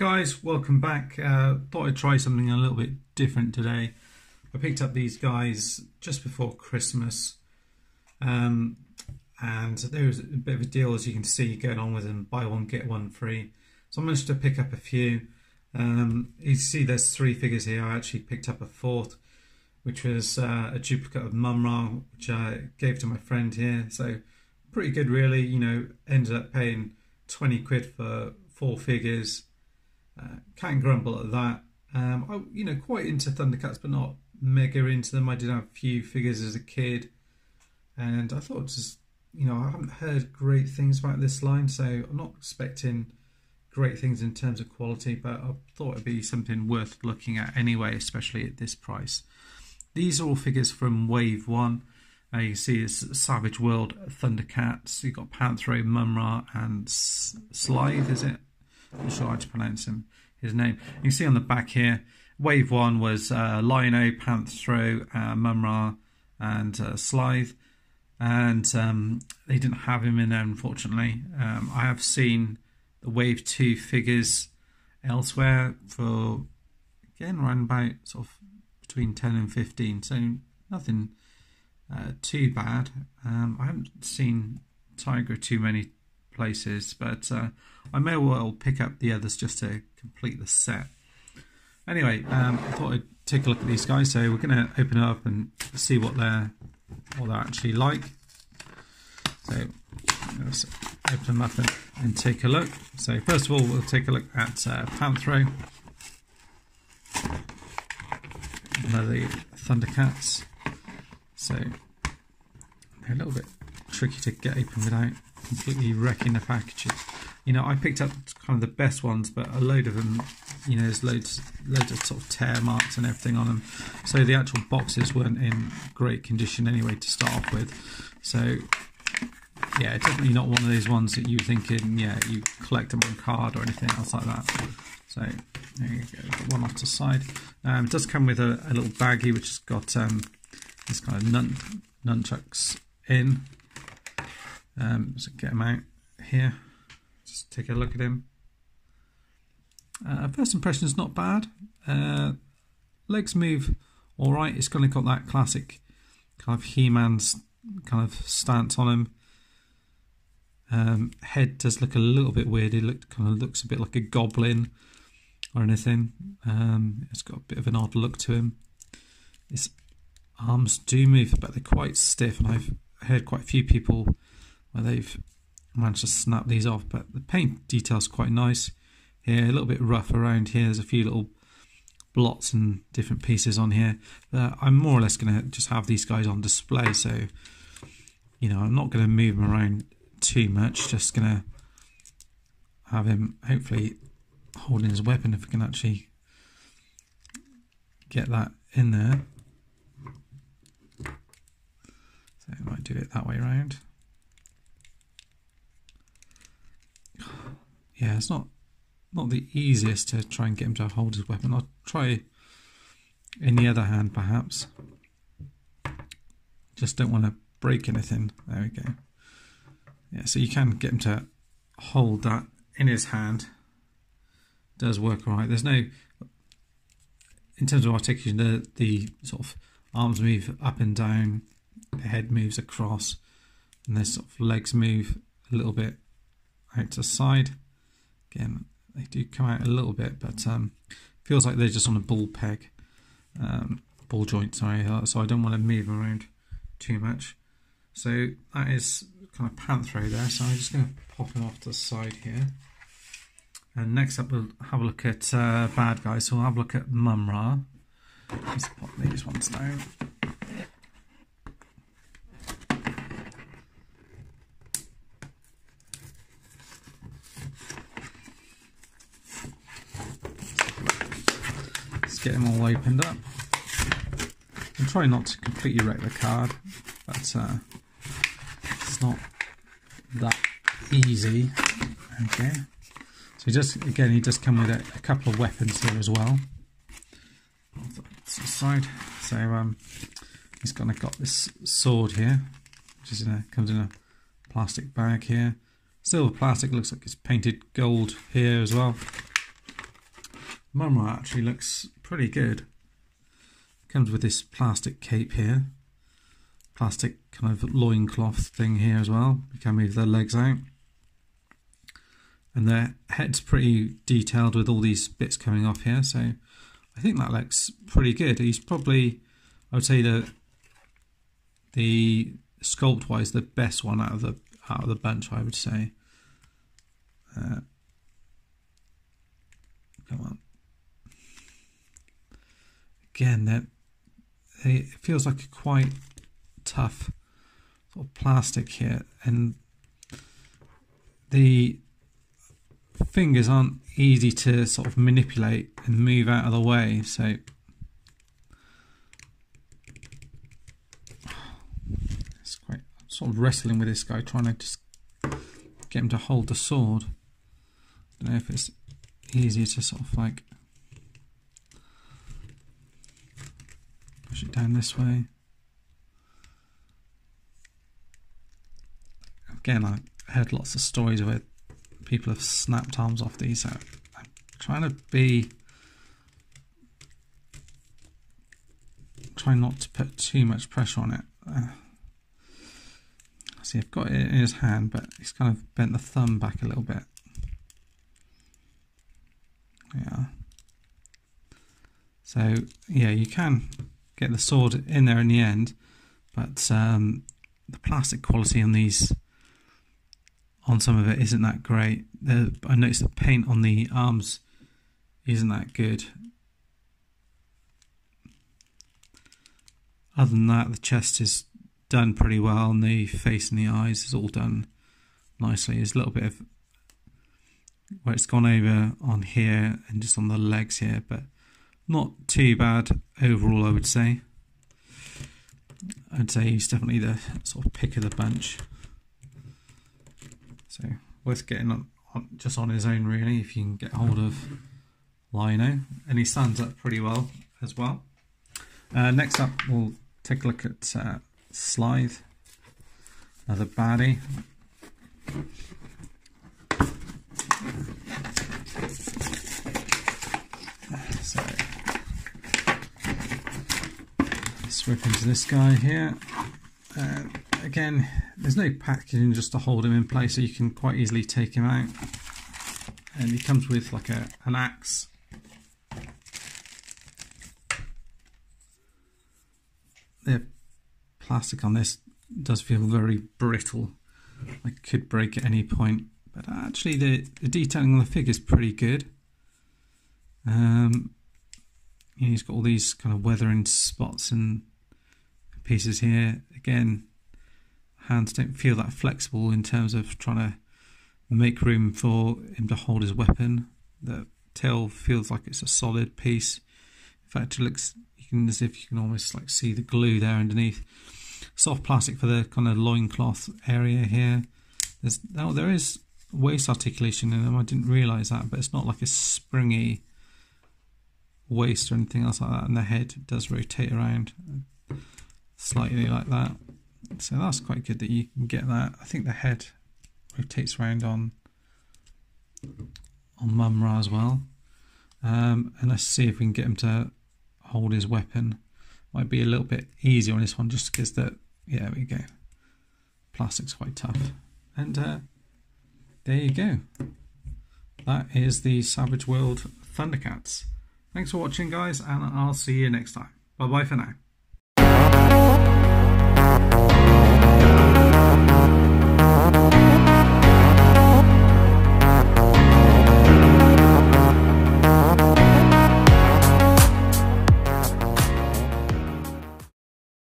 Guys, welcome back. Uh, thought I'd try something a little bit different today. I picked up these guys just before Christmas um, and there was a bit of a deal as you can see going on with them, buy one get one free. So I managed to pick up a few. Um, you see there's three figures here, I actually picked up a fourth which was uh, a duplicate of Mumm-Ra which I gave to my friend here. So pretty good really, you know, ended up paying 20 quid for four figures uh, can't grumble at that. Um, I, you know, quite into Thundercats, but not mega into them. I did have a few figures as a kid, and I thought just, you know, I haven't heard great things about this line, so I'm not expecting great things in terms of quality, but I thought it'd be something worth looking at anyway, especially at this price. These are all figures from Wave 1. Uh, you see it's Savage World Thundercats. You've got Panthro, Mumm-Ra, and Slithe, is it? I'm sure how to pronounce him, his name. You can see on the back here, wave one was uh, Lion-O, Panthro, uh, Mumm-Ra, and uh, Slithe. And um, they didn't have him in there, unfortunately. Um, I have seen the wave two figures elsewhere for, again, around about sort of between 10 and 15. So nothing uh, too bad. Um, I haven't seen Tygra too many places, but uh, I may well pick up the others just to complete the set. Anyway, um, I thought I'd take a look at these guys. So we're going to open it up and see what they're what they're actually like. So let's open them up and, and, take a look. So first of all, we'll take a look at uh, Panthro, one of the Thundercats. So they're a little bit tricky to get open without completely wrecking the packages. You know, I picked up kind of the best ones, but a load of them, you know, there's loads, loads of sort of tear marks and everything on them. So the actual boxes weren't in great condition anyway to start off with. So yeah, definitely not one of those ones that you're thinking, yeah, you collect them on card or anything else like that. So there you go, one off to the side. Um, it does come with a, a little baggie which has got um, this kind of nun, nunchucks in. Um, so get him out here. Just take a look at him. Uh, first impression is not bad. Uh, legs move all right. It's kind of got that classic kind of He-Man's kind of stance on him. Um, head does look a little bit weird. He looked kind of looks a bit like a goblin or anything. Um, it's got a bit of an odd look to him. His arms do move, but they're quite stiff, and I've heard quite a few people where they've managed to snap these off. But the paint detail's quite nice here, a little bit rough around here. There's a few little blots and different pieces on here. I'm more or less going to just have these guys on display. So, you know, I'm not going to move them around too much. Just going to have him hopefully holding his weapon if we can actually get that in there. So I might do it that way around. Yeah, it's not not the easiest to try and get him to hold his weapon. I'll try in the other hand, perhaps. Just don't want to break anything. There we go. Yeah, so you can get him to hold that in his hand. Does work all right. There's no, in terms of articulation, the, the sort of arms move up and down, the head moves across, and the sort of legs move a little bit out to side. Again, they do come out a little bit, but um, feels like they're just on a ball peg, um, ball joint, sorry, uh, so I don't want to move them around too much. So that is kind of Panthro there, so I'm just going to pop him off to the side here. And next up we'll have a look at uh, bad guys, so we'll have a look at Mumm-Ra. Let's pop these ones down. Get them all opened up. I'm trying not to completely wreck the card, but uh, it's not that easy. Okay, so just again he does come with a, a couple of weapons here as well. Side, so um, he's kind of got this sword here, which is in a comes in a plastic bag here. Silver plastic looks like it's painted gold here as well. Mumm-Ra actually looks pretty good. Comes with this plastic cape here. Plastic kind of loincloth thing here as well. You can move their legs out. And their head's pretty detailed with all these bits coming off here. So I think that looks pretty good. He's probably, I would say the the sculpt wise the best one out of the out of the bunch I would say. Uh, come on. Again, that it feels like a quite tough sort of plastic here, and the fingers aren't easy to sort of manipulate and move out of the way. So it's quite sort of wrestling with this guy, trying to just get him to hold the sword. I don't know if it's easier to sort of like push it down this way. Again, I heard lots of stories where people have snapped arms off these. So I'm trying to be try not to put too much pressure on it. Uh, see, I've got it in his hand, but he's kind of bent the thumb back a little bit. Yeah. So yeah, you can get the sword in there in the end, but um, the plastic quality on these, on some of it, isn't that great. The, I noticed the paint on the arms isn't that good. Other than that, the chest is done pretty well, and the face and the eyes is all done nicely. There's a little bit of where it's gone over on here and just on the legs here, but not too bad overall, I would say. I'd say he's definitely the sort of pick of the bunch. So worth getting on, on just on his own, really, if you can get hold of Lion-O, and he stands up pretty well as well. Uh, next up, we'll take a look at uh, another baddie. So rip into this guy here. Uh, again, there's no packaging just to hold him in place, so you can quite easily take him out. And he comes with like a an axe. The plastic on this does feel very brittle. I could break at any point. But actually, the, the detailing on the figure is pretty good. Um, he's got all these kind of weathering spots and pieces here. Again, hands don't feel that flexible in terms of trying to make room for him to hold his weapon. The tail feels like it's a solid piece. In fact, it looks you can as if you can almost like see the glue there underneath. Soft plastic for the kind of loincloth area here. There's oh, there is waist articulation in them. I didn't realise that, but it's not like a springy waist or anything else like that. And the head does rotate around slightly like that. So that's quite good that you can get that. I think the head rotates around on on Mumm-Ra as well. Um, and let's see if we can get him to hold his weapon. Might be a little bit easier on this one just because that, yeah, there we go. Plastic's quite tough. And uh, there you go. That is the Savage World Thundercats. Thanks for watching, guys, and I'll see you next time. Bye bye for now.